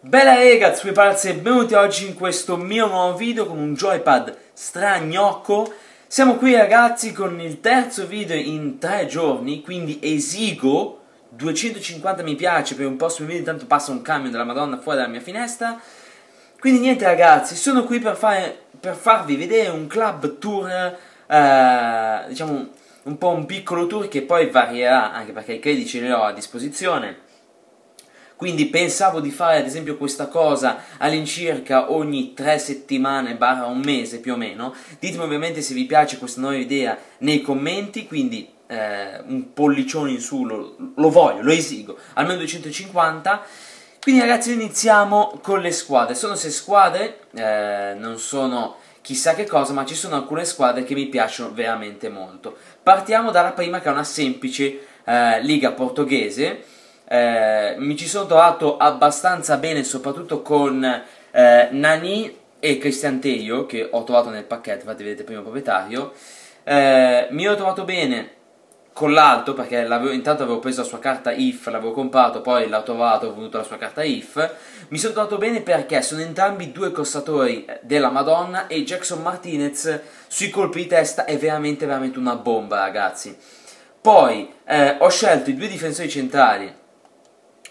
Bella ragazzi, qui Palazzi e benvenuti oggi in questo mio nuovo video con un joypad stragnocco. Siamo qui ragazzi con il terzo video in tre giorni, quindi esigo 250 mi piace per un prossimo video, intanto passa un camion della madonna fuori dalla mia finestra. Quindi niente ragazzi, sono qui per, fare, per farvi vedere un club tour, eh, diciamo un po' un piccolo tour che poi varierà, anche perché i crediti ce li ho a disposizione quindi pensavo di fare ad esempio questa cosa all'incirca ogni tre settimane barra un mese più o meno. Ditemi ovviamente se vi piace questa nuova idea nei commenti, quindi eh, un pollicione in su lo, lo voglio, lo esigo, almeno 250. Quindi ragazzi iniziamo con le squadre, sono sei squadre, eh, non sono chissà che cosa, ma ci sono alcune squadre che mi piacciono veramente molto. Partiamo dalla prima che è una semplice eh, liga portoghese, eh, mi ci sono trovato abbastanza bene, soprattutto con eh, Nani e Christian Teio, che ho trovato nel pacchetto, infatti vedete primo proprietario. Eh, mi ero trovato bene con l'alto, perché intanto avevo preso la sua carta IF, l'avevo comprato, poi l'ho trovato, ho voluto la sua carta IF. Mi sono trovato bene perché sono entrambi due costatori della Madonna e Jackson Martinez sui colpi di testa è veramente, veramente una bomba, ragazzi. Poi eh, ho scelto i due difensori centrali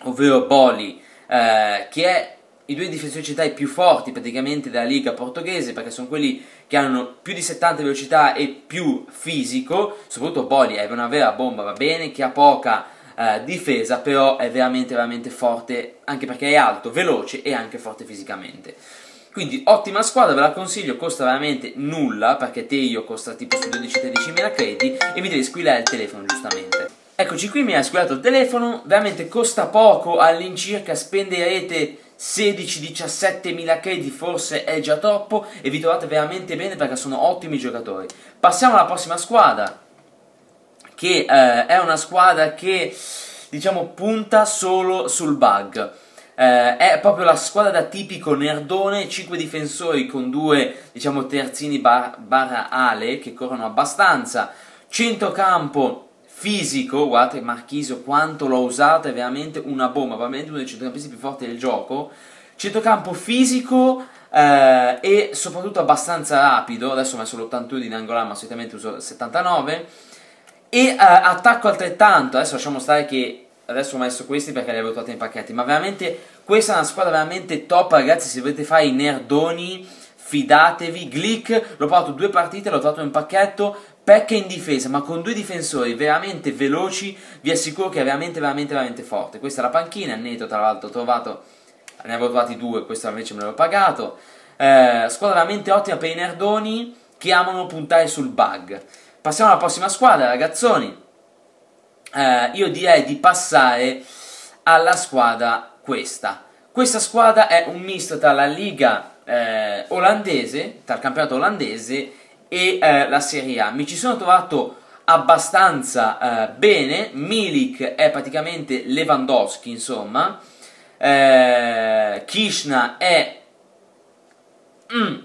ovvero Boli, eh, che è i due difensori centrali più forti praticamente della liga portoghese perché sono quelli che hanno più di 70 velocità e più fisico, soprattutto Boli è una vera bomba, va bene, che ha poca eh, difesa, però è veramente veramente forte anche perché è alto, veloce e anche forte fisicamente. Quindi ottima squadra, ve la consiglio, costa veramente nulla perché Teio costa tipo su 12-13 mila crediti e mi devi squillare il telefono giustamente. Eccoci qui, mi ha squillato il telefono, veramente costa poco, all'incirca spenderete 16-17 mila crediti, forse è già troppo, e vi trovate veramente bene perché sono ottimi giocatori. Passiamo alla prossima squadra, che eh, è una squadra che, diciamo, punta solo sul bug. Eh, è proprio la squadra da tipico nerdone, 5 difensori con due, diciamo, terzini bar barra ale che corrono abbastanza, centrocampo fisico, guardate Marchisio quanto l'ho usato, è veramente una bomba, probabilmente uno dei centrocampisti più forti del gioco. Centrocampo fisico eh, e soprattutto abbastanza rapido, adesso ho messo l'81 di Nangolan ma solitamente uso il 79. E eh, attacco altrettanto, adesso lasciamo stare che adesso ho messo questi perché li avevo trovati nei pacchetti, ma veramente questa è una squadra veramente top ragazzi, se volete fare i nerdoni fidatevi, Glick, l'ho provato due partite, l'ho trovato in pacchetto, pecca in difesa, ma con due difensori veramente veloci, vi assicuro che è veramente, veramente, veramente forte. Questa è la panchina, netto tra l'altro ho trovato, ne avevo trovati due, questo invece me l'avevo pagato. Eh, squadra veramente ottima per i nerdoni che amano puntare sul bug. Passiamo alla prossima squadra, ragazzoni. Eh, io direi di passare alla squadra questa. Questa squadra è un misto tra la Liga eh, olandese, tra il campionato olandese e eh, la Serie A. Mi ci sono trovato abbastanza eh, bene, Milik è praticamente Lewandowski, insomma, eh, Kishna è... Mm,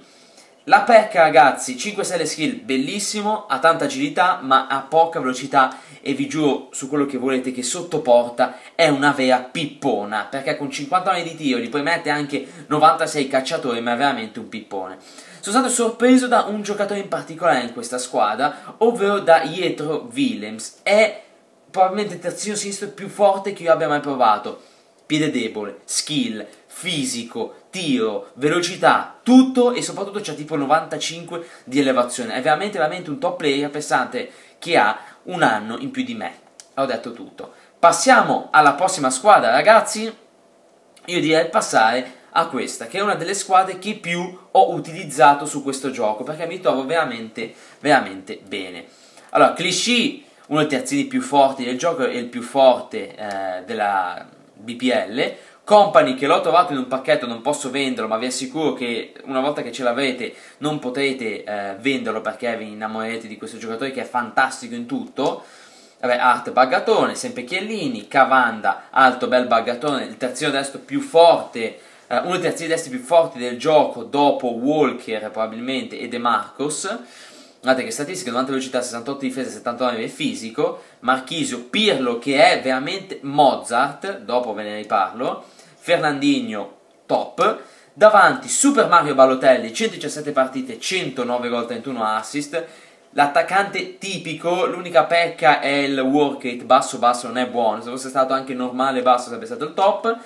la pecca ragazzi, 5 stelle skill, bellissimo, ha tanta agilità ma ha poca velocità e vi giuro su quello che volete che sotto porta è una vera pippona perché con 50 anni di tiro gli puoi mettere anche 96 cacciatori ma è veramente un pippone. Sono stato sorpreso da un giocatore in particolare in questa squadra, ovvero da Jetro Willems. È probabilmente il terzino sinistro più forte che io abbia mai provato. Piede debole, skill, fisico, tiro, velocità, tutto e soprattutto c'ha tipo 95 di elevazione. È veramente, veramente un top player pensate che ha un anno in più di me. Ho detto tutto. Passiamo alla prossima squadra, ragazzi. Io direi passare a questa, che è una delle squadre che più ho utilizzato su questo gioco, perché mi trovo veramente, veramente bene. Allora, Clichy, uno dei terzini più forti del gioco, è il più forte eh, della BPL, Company che l'ho trovato in un pacchetto, non posso venderlo, ma vi assicuro che una volta che ce l'avete non potrete eh, venderlo perché vi innamorerete di questo giocatore che è fantastico in tutto. Vabbè, Art Baggatone, sempre Chiellini, Cavanda, alto bel Baggatone, il terzino destro più forte Uh, uno dei terzini destri più forti del gioco dopo Walker probabilmente e De Marcos. Guardate che statistiche, 90 velocità, 68 difesa, 79 fisico. Marchisio, Pirlo che è veramente Mozart, dopo ve ne riparlo. Fernandinho, top. Davanti Super Mario Balotelli, 117 partite, 109 gol, 31 assist. L'attaccante tipico, l'unica pecca è il work rate, basso basso non è buono, se fosse stato anche normale basso sarebbe stato il top.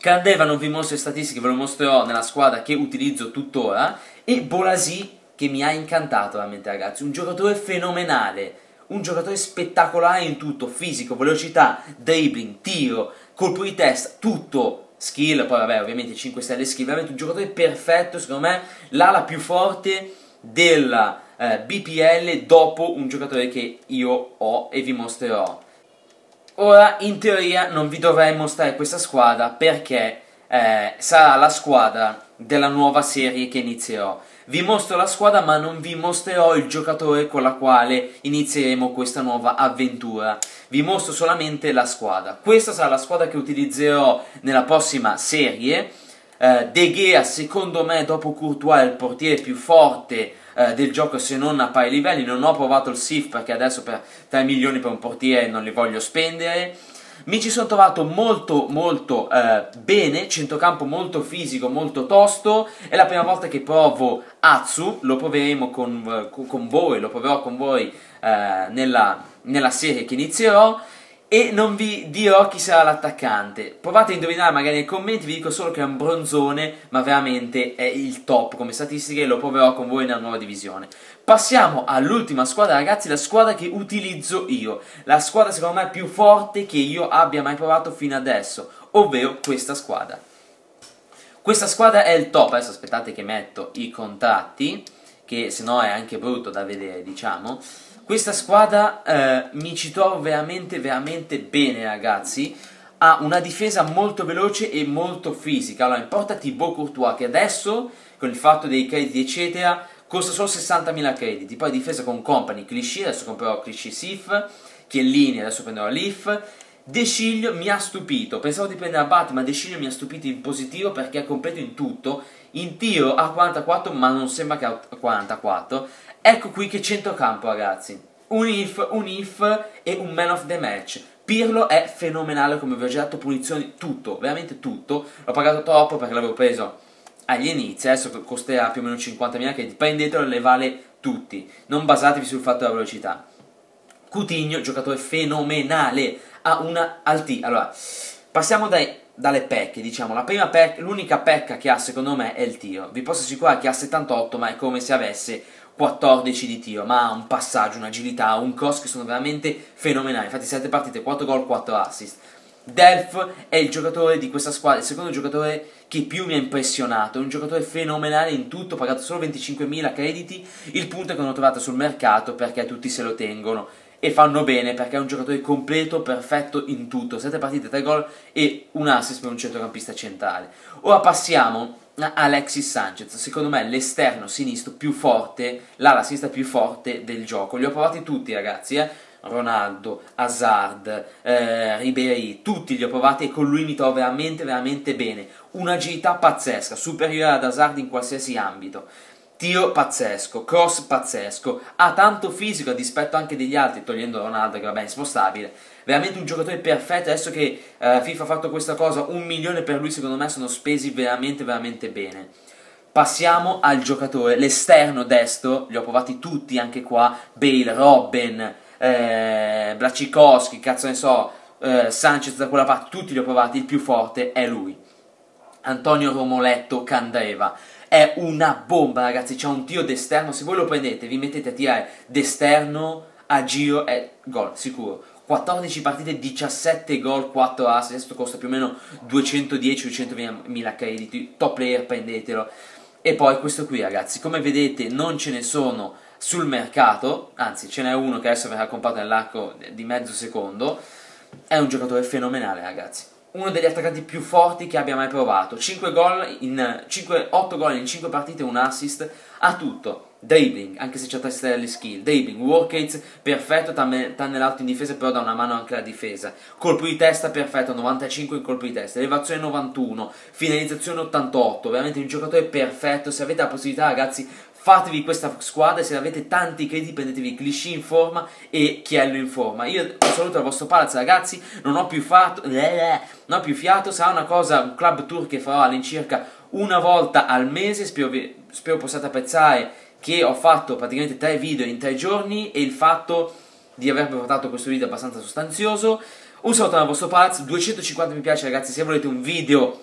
Candeva non vi mostro le statistiche, ve lo mostrerò nella squadra che utilizzo tuttora. E Bolasi che mi ha incantato veramente ragazzi, un giocatore fenomenale, un giocatore spettacolare in tutto, fisico, velocità, dribbling, tiro, colpo di testa, tutto skill, poi vabbè ovviamente 5 stelle skill, veramente un giocatore perfetto, secondo me l'ala più forte della eh, BPL dopo un giocatore che io ho e vi mostrerò. Ora in teoria non vi dovrei mostrare questa squadra perché eh, sarà la squadra della nuova serie che inizierò. Vi mostro la squadra ma non vi mostrerò il giocatore con la quale inizieremo questa nuova avventura. Vi mostro solamente la squadra. Questa sarà la squadra che utilizzerò nella prossima serie. Eh, De Gea secondo me dopo Courtois è il portiere più forte eh, del gioco se non a pari livelli. Non ho provato il SIF perché adesso per 3 milioni per un portiere non li voglio spendere. Mi ci sono trovato molto molto eh, bene, centrocampo molto fisico, molto tosto, è la prima volta che provo Atsu, lo proveremo con, con voi, lo proverò con voi eh, nella, nella serie che inizierò e non vi dirò chi sarà l'attaccante. Provate a indovinare magari nei commenti, vi dico solo che è un bronzone, ma veramente è il top come statistiche lo proverò con voi nella nuova divisione. Passiamo all'ultima squadra, ragazzi, la squadra che utilizzo io, la squadra secondo me più forte che io abbia mai provato fino adesso, ovvero questa squadra. Questa squadra è il top, adesso aspettate che metto i contratti, che se no è anche brutto da vedere, diciamo. Questa squadra eh, mi ci trovo veramente, veramente bene, ragazzi. Ha una difesa molto veloce e molto fisica. Allora, importa Thibaut Courtois, che adesso, con il fatto dei crediti, eccetera, costa solo 60.000 crediti. Poi difesa con Company, Clichy, adesso comprerò Clichy Sif, Chiellini, adesso prenderò Leaf. De Sciglio mi ha stupito, pensavo di prendere Abate, ma De Sciglio mi ha stupito in positivo perché è completo in tutto. In tiro ha 44, ma non sembra che ha 44 Ecco qui che centrocampo ragazzi. Un if, un if e un man of the match. Pirlo è fenomenale come vi ho già detto, punizioni, tutto, veramente tutto. L'ho pagato troppo perché l'avevo preso agli inizi, adesso costerà più o meno 50.000 che prendetelo le vale tutti. Non basatevi sul fatto della velocità. Coutinho, giocatore fenomenale, ha una alti. Allora, passiamo dai, dalle pecche, diciamo. La prima pecca, l'unica pecca che ha secondo me è il tiro. Vi posso assicurare che ha 78, ma è come se avesse 14 di tiro, ma ha un passaggio, un'agilità, un cross che sono veramente fenomenali. Infatti 7 partite, 4 gol, 4 assist. Delf è il giocatore di questa squadra, il secondo giocatore che più mi ha impressionato, è un giocatore fenomenale in tutto, pagato solo 25.000 crediti, il punto è che l'ho trovato sul mercato perché tutti se lo tengono e fanno bene perché è un giocatore completo, perfetto in tutto, 7 partite, 3 gol e un assist per un centrocampista centrale. Ora passiamo Alexis Sanchez, secondo me l'esterno sinistro più forte, l'ala sinistra più forte del gioco. Li ho provati tutti ragazzi, eh? Ronaldo, Hazard, eh, Ribery, tutti li ho provati e con lui mi trovo veramente veramente bene. Un'agilità pazzesca, superiore ad Hazard in qualsiasi ambito. Tiro pazzesco, cross pazzesco, ha tanto fisico a dispetto anche degli altri, togliendo Ronaldo che vabbè è inspostabile. Veramente un giocatore perfetto, adesso che uh, FIFA ha fatto questa cosa, un milione per lui secondo me sono spesi veramente veramente bene. Passiamo al giocatore, l'esterno destro, li ho provati tutti anche qua, Bale, Robben, eh, Blacikowski, cazzo ne so, eh, Sanchez da quella parte, tutti li ho provati, il più forte è lui. Antonio Romoletto Candreva è una bomba ragazzi, c'è un tiro d'esterno, se voi lo prendete vi mettete a tirare d'esterno a giro è gol, sicuro. 14 partite, 17 gol, 4 ass, adesso costa più o meno 210-220 mila crediti, top player prendetelo. E poi questo qui ragazzi, come vedete non ce ne sono sul mercato, anzi ce n'è uno che adesso verrà comprato nell'arco di mezzo secondo, è un giocatore fenomenale ragazzi uno degli attaccanti più forti che abbia mai provato. 5 gol in 5, 8 gol in 5 partite, un assist, ha tutto. Dribbling, anche se c'è testa delle skill, dribbling, work rates perfetto, tanne, l'alto in difesa, però dà una mano anche alla difesa. Colpo di testa perfetto, 95 in colpo di testa, elevazione 91, finalizzazione 88, veramente un giocatore perfetto. Se avete la possibilità, ragazzi, fatevi questa squadra, se avete tanti crediti prendetevi Clichy in forma e Chiello in forma. Io saluto al vostro palazzo ragazzi, non ho più fatto, non ho più fiato, sarà una cosa, un club tour che farò all'incirca una volta al mese, spero, vi, spero possiate apprezzare che ho fatto praticamente tre video in tre giorni e il fatto di aver portato questo video abbastanza sostanzioso. Un saluto al vostro palazzo, 250 mi piace ragazzi se volete un video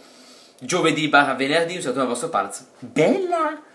giovedì barra venerdì, un saluto al vostro palazzo. Bella!